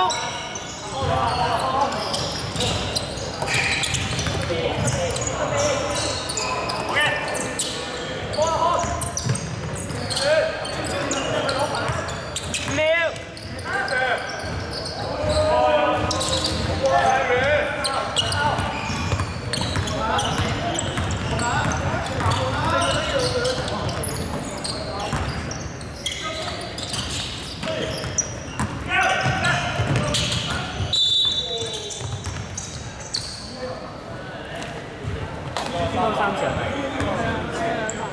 なるほど。三十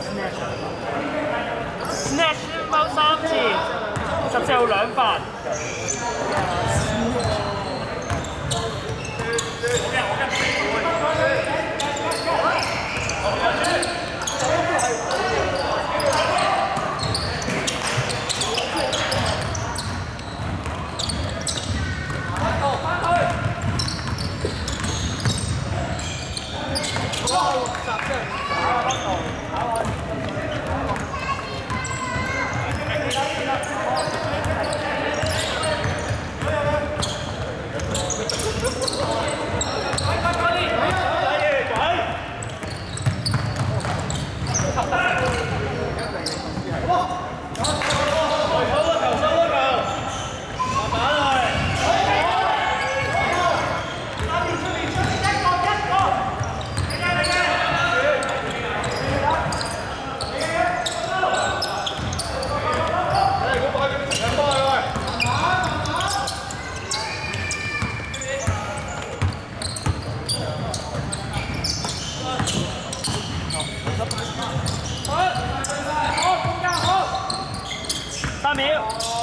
snatch Snatch 冇三次十四號兩份没有。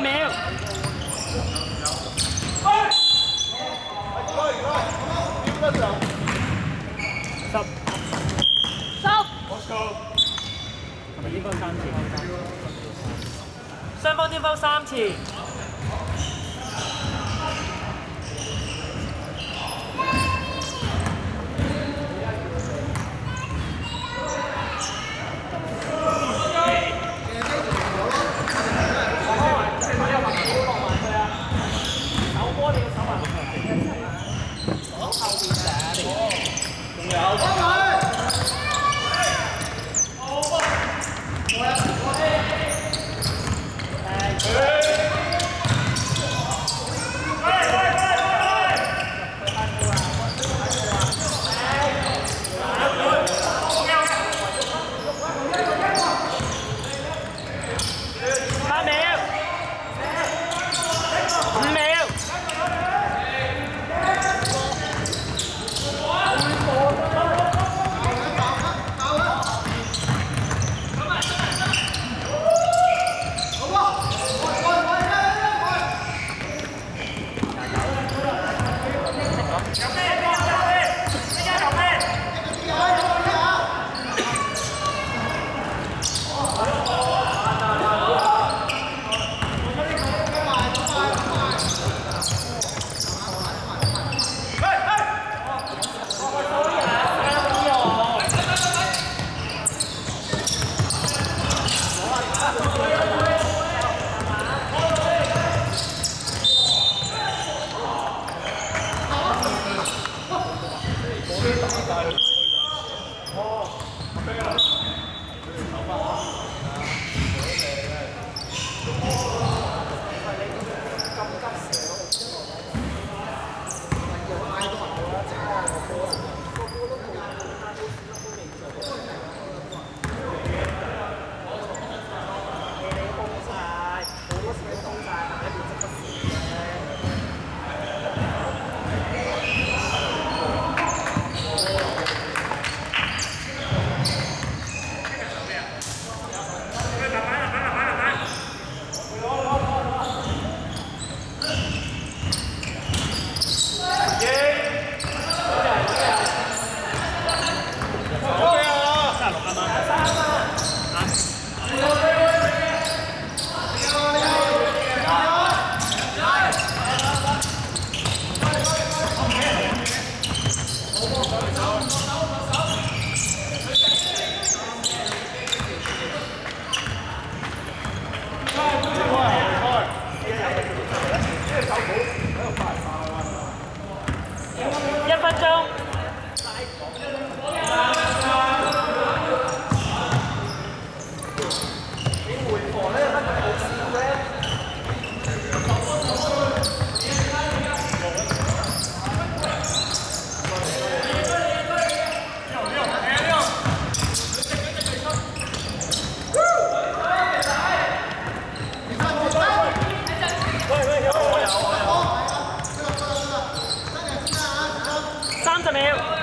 没有快三次。双方巅峰三次。没有